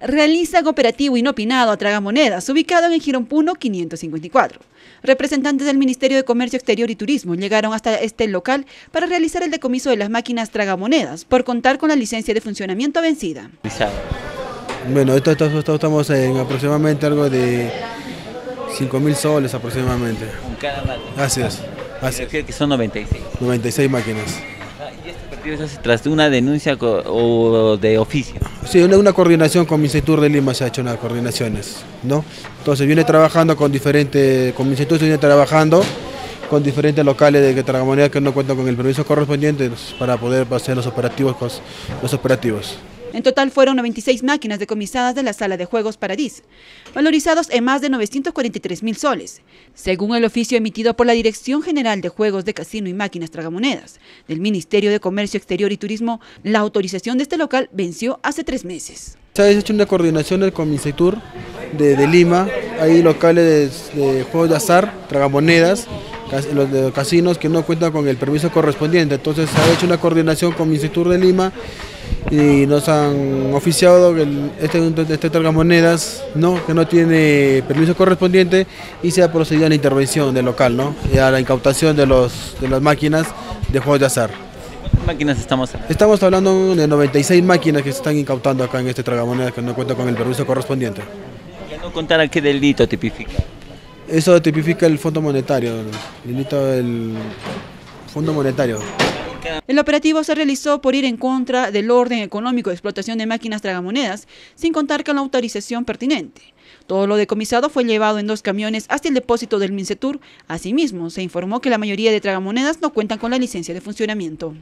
realizan operativo inopinado a tragamonedas, ubicado en el Girón Puno 554. Representantes del Ministerio de Comercio Exterior y Turismo llegaron hasta este local para realizar el decomiso de las máquinas tragamonedas por contar con la licencia de funcionamiento vencida. Bueno, esto, estamos en aproximadamente algo de 5 mil soles aproximadamente. ¿Con cada máquina? Así es. Así es. que son 96. 96 máquinas. ¿Y este partido se hace tras de una denuncia o de oficio? Sí, una, una coordinación con Mincetur de Lima se ha hecho unas coordinaciones, ¿no? Entonces viene trabajando con diferentes, con Mincetur se viene trabajando con diferentes locales de tragamonedas que no cuentan con el permiso correspondiente para poder hacer los operativos, los operativos. En total fueron 96 máquinas decomisadas de la sala de juegos Paradis, valorizados en más de 943 mil soles, según el oficio emitido por la Dirección General de Juegos de Casino y Máquinas Tragamonedas del Ministerio de Comercio Exterior y Turismo. La autorización de este local venció hace tres meses. Se ha hecho una coordinación con Minsectur de, de Lima, hay locales de, de juegos de azar, tragamonedas, los de casinos que no cuentan con el permiso correspondiente. Entonces se ha hecho una coordinación con Minsectur de Lima y nos han oficiado que este, este tragamonedas ¿no? que no tiene permiso correspondiente y se ha procedido a la intervención del local ¿no? y a la incautación de, los, de las máquinas de juegos de azar. ¿Cuántas máquinas estamos hablando? Estamos hablando de 96 máquinas que se están incautando acá en este tragamonedas que no cuenta con el permiso correspondiente. ¿Ya no contar qué delito tipifica? Eso tipifica el Fondo Monetario, el delito del Fondo Monetario. El operativo se realizó por ir en contra del orden económico de explotación de máquinas tragamonedas, sin contar con la autorización pertinente. Todo lo decomisado fue llevado en dos camiones hasta el depósito del Mincetur. Asimismo, se informó que la mayoría de tragamonedas no cuentan con la licencia de funcionamiento.